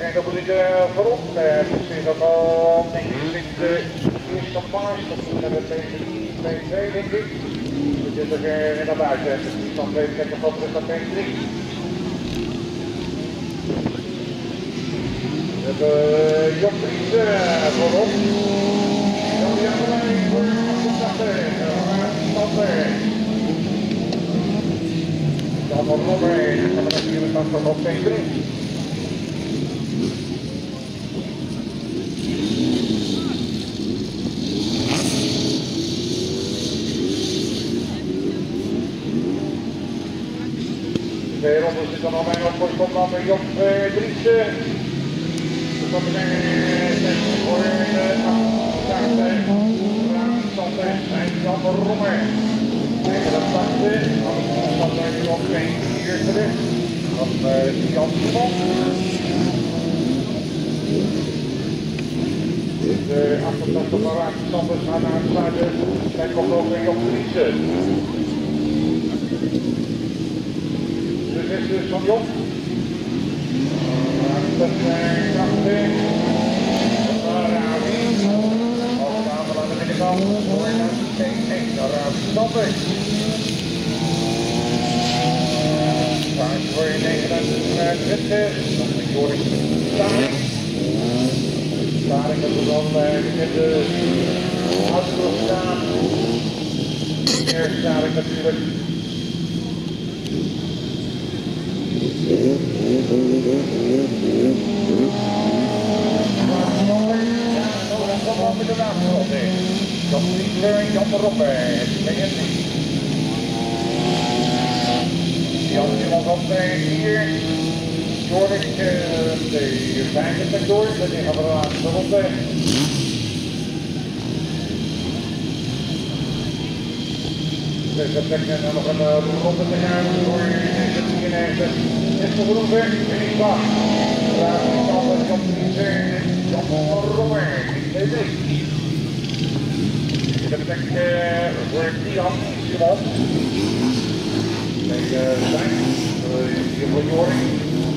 En dan moet ik eh, voorop, eh, Misschien is dat al, denk ik, zit de eerste paars, dat doen we P2, denk ik. Dus zitten eh, weer naar buiten, dus dan weet ik dat we dat tegen 3. We hebben Job Fries voorop. Dan die andere Dan van Robber. We natuurlijk nog op P3. Weer onder zit dan al mijn opkomst dan met Job Driessen. Dus dat betekent voor de achterstaande Sander en Jan Rommer. Tegen de dan er nu nog geen vier terug. Dan Jan Smot. De achterstaande van Raad Sanders gaat aansluiten. Zij komt ook weer Job Driessen. is dus van Job. Dat zijn. Ravi. Overgave aan de binnenkant. Voor naar T1. Ravi Stappen. 29. Dan is Joris Staring. Staring dat we dan in de auto staan. Eerst Staring natuurlijk. Jan Vlieger, Jan Robben, BNP. Jan Van hier. Joris, de vijfde sector, dat liggen we aan de ronde. Dus dat betekent nog een ronde te gaan voor deze 93. Is de groep weg, Willy Bach. Raad is altijd Jan Vlieger, Jan Robben, BNP. Dat betekent voor zijn, foi demolido.